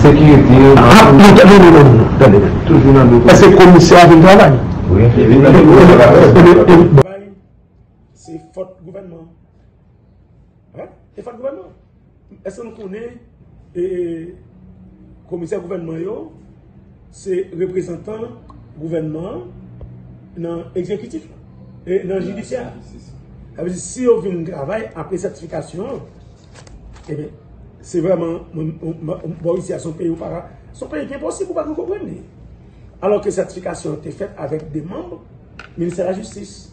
Sekiriti yo... A, nou tade nou nan nou. Tade nou. Toujou nan nou. Ese komisè avin travay. Oui. Se fote gouvenman. E fote gouvenman. Ese nou konen komisè gouvenman yo se reprezentan gouvenman nan ekzekitif. Nan jidisyar. Si yo vin travay apre sertifikasyon, ebe... se vreman Boris ya son peyi ou para, son peyi ki imposib ou pa nou komprenne. Alors ke sertifikasyon te fet avèk de membre, Ministère la Justice.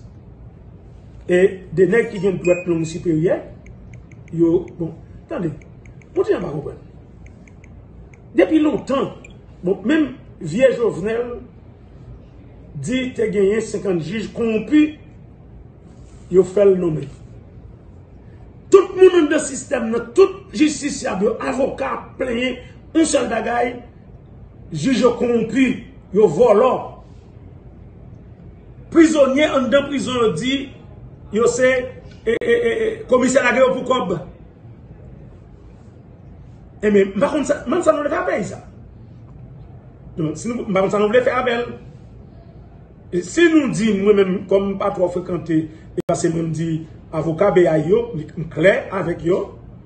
E de nek ki gen pou et plong siperye, yo, bon, tande, pou ti nan pa komprenne. Depi lontan, bon, mèm vie jovenel, di te genyen 50 jij kompi, yo fel nomè. tout moun an de sistem nan, tout justisyab yo, avokat, plenye, un sel bagay, juj yo konku, yo volo. Prizonye an de prizon yo di, yo se, e, e, e, komisyen la gen yo pou kob. E men, bakon sa, man sa nou le fe apel sa. Bakon sa nou le fe apel. E se nou di, mwen men, kom pa tro frekante, e pa se mwen di, avoka be a yo, mkler avek yo,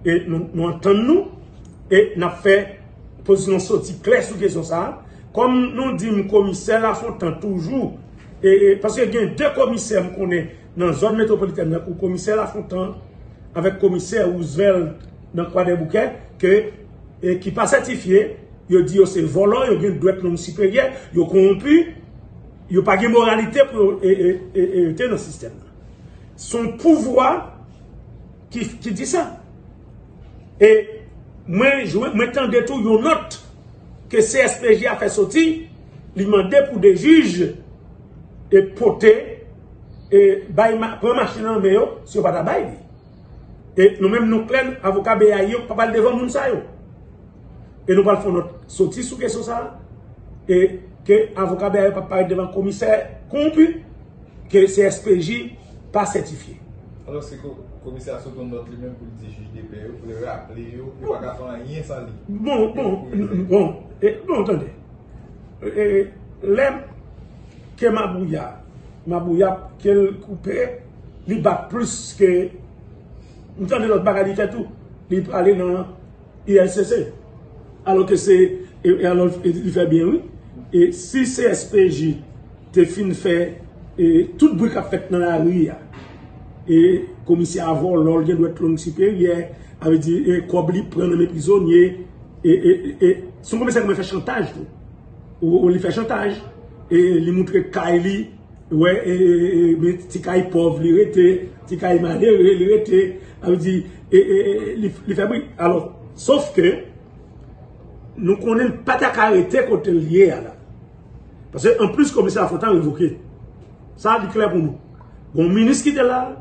e nou, nou antan nou, e nap fe pozisyon soti kler sou kesyon sa, kom nou di m komiser la fontan toujou, e, e paske gen de komiser m konen nan zon metropolitane, nan kou komiser la fontan, avek komiser ouzvel nan kwa de bouke, ke, e, ki pa satifiye, yo di yo se volan, yo gen dwek non siperye, yo korompi, yo pa gen moralite pou yo e, ete nan sistem la. Son pouvoir qui, qui dit ça. Et moi, je de tout, une note que CSPJ a fait sortir, il demandé pour des juges et porter et pour machine en meilleur sur pas bail. Et nous-mêmes, nous plaînons, avocat BAI, pas parler devant nous ça. Et nous allons faire notre sortie sur question ça. Et que l'avocat BAI pas parler devant commissaire corrompu, que CSPJ pas certifié. Alors, c'est que le commissaire a notre lui-même pour le juge des PO, pour le rappeler, pour ne pas faire rien sans lui. Bon, bon, bon, et, bon, attendez. Et, l'aime que Mabouya, Mabouya, qu'elle coupé, il bat plus que. Nous entendons notre fait tout. Il aller dans l'ILCC. Alors que c'est. Et, alors, il fait bien, oui. Et si CSPJ te fin fait et tout bruit qu'a fait dans la rue, et commissaire avant, l'ordre doit être long supérieur, avait dit, et Kobli prend mes prisonniers, et, et, et son commissaire fait chantage, ou on lui fait chantage, et lui montre Kylie, ouais, et, et, petit Kai pauvre, lui était, petit Kai malheureux, lui était, avait dit, et, et, lui fait bruit. Alors, sauf que, nous connaissons pas ta arrêter côté lié là. Parce qu'en plus, le commissaire Fontaine a révoqué. Ça, c'est clair pour nous. Bon, ministre qui était là,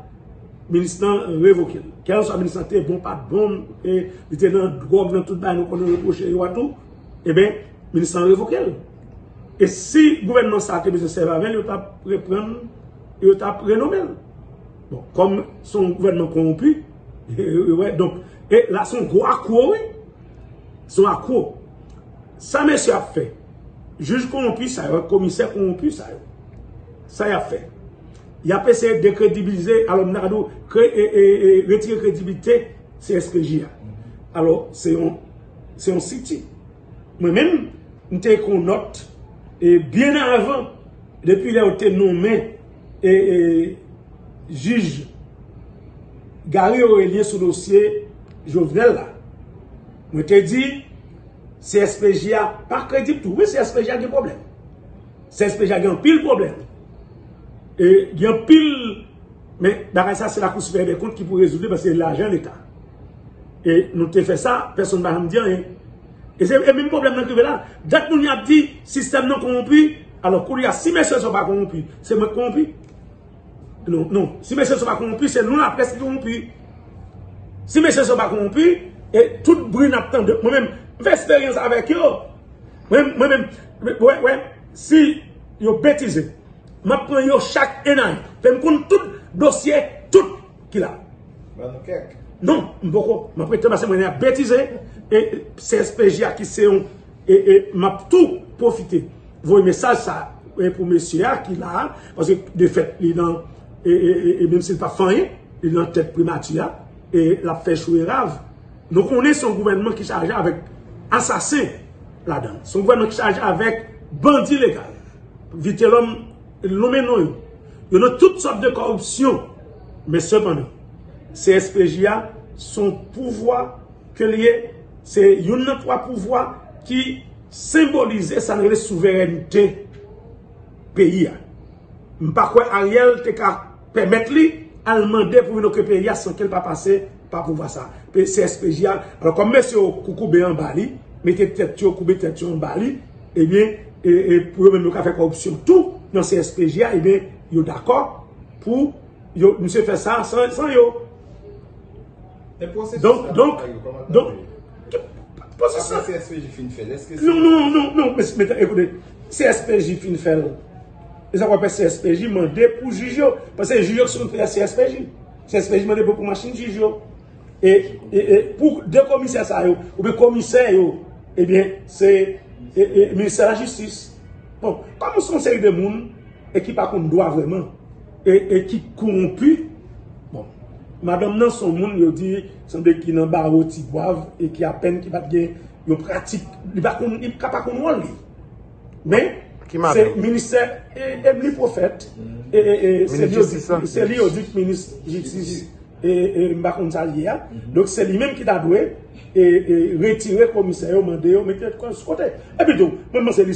ministre révoqué. Quel soit ministre santé, bon, pas bon, et il était dans le drogue, dans tout le nous connaissons reproché, et tout, eh bien, ministre révoqué. Et si le gouvernement a besoin de servir il va reprendre, il va renommer. Bon, comme son gouvernement corrompu, ouais, donc, et là, son gros accro, oui, son accro. Ça, monsieur a fait. Juge corrompu, ça, commissaire corrompu, ça, ça y a fait. Il a essayé de crédibiliser, alors, et, retirer crédibilité, c'est SPJ. Alors, c'est un, site. Moi-même, je qu'on note, et bien avant, depuis qu'il a été nommé, et, juge Gary Aurélien le dossier Jovenel là, je t'ai dit, CSPJ pas crédible tout. Oui, CSPJ a des problèmes. CSPJ a un pile problème. Et il y a pile. Mais ça, c'est la Cour supérieure des comptes qui peut résoudre parce que c'est l'argent l'État. Et nous avons fait ça, personne ne va me dire. Et c'est le même problème dans là. Dès que nous avons dit système non corrompu, alors qu'il y a si messieurs ne sont pas corrompus, c'est moi corrompu. Non, non. Si messieurs ne sont pas corrompus, c'est nous la presse qui corrompu. Si messieurs ne sont pas corrompus, et tout bruit n'attend de moi-même, j'ai expérience avec eux. Moi-même, si yo bêtisé, map pren yo chak enan. Fèm kon tout dosye, tout ki la. Ban nou kek. Non, mboko, map prete basen mwenye a betize, e CSPJ a ki se yon, e, e map tou profite. Voye mesaj sa, e pou mesye a ki la, paske de fet li nan, e, e, e, e menm se pa fanyen, li nan tet primati ya, e la fè chouye rav. Non konen son gouvenman ki chaje avèk asasin la dan. Son gouvenman ki chaje avèk bandi legal. Vite l'om, nommé non. Il y a toutes sortes de corruption. Mais cependant, CSPJA, son pouvoir que lié, c'est une trois pouvoirs qui symbolise sa souveraineté pays. Je ne pas Ariel te permettre lui à demander pour une pays sans qu'elle pas passer par pouvoir ça. CSPJA, alors comme monsieur Koukoube en Bali, mettez tête tête en Bali, eh bien, et, pour eux-mêmes, nous fait corruption tout dans CSPJA, eh bien, ils sont d'accord pour monsieur fait ça sans, sans yo. Processus Donc, donc, donc, Après CSPJ fin fait, est-ce que non, non, non, non, mais, mais écoutez, CSPJ fin fait, et ça qu'on appelle CSPJ demandé pour juger, parce que les juges sont fait à CSPJ. CSPJ demandé pour machine juger. Et, et, et pour deux commissaires, ça, ou bien commissaires, eh bien, c'est le ministère de la Justice. Bon, comme son série de monde, et qui par contre doit vraiment, et, et qui corrompu, bon, madame dans son monde, il dit, n'en barre au petit boivre, et qui à peine qui va bien, il pratique, il va pas pas qu'on lui. Mais, Qui c'est ministère, et, et lui prophète, et, et, et c'est lui, au dit ministre justice, et, et kon sa lié, hein. Donc, c'est lui-même qui t'a doué, et, et retirer commissaire, mandé, mettre quoi sur côté? Et puis, donc, même c'est lui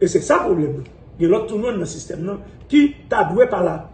et c'est ça le problème. Il y a l'autre toujours dans le système, qui t'a doué par là.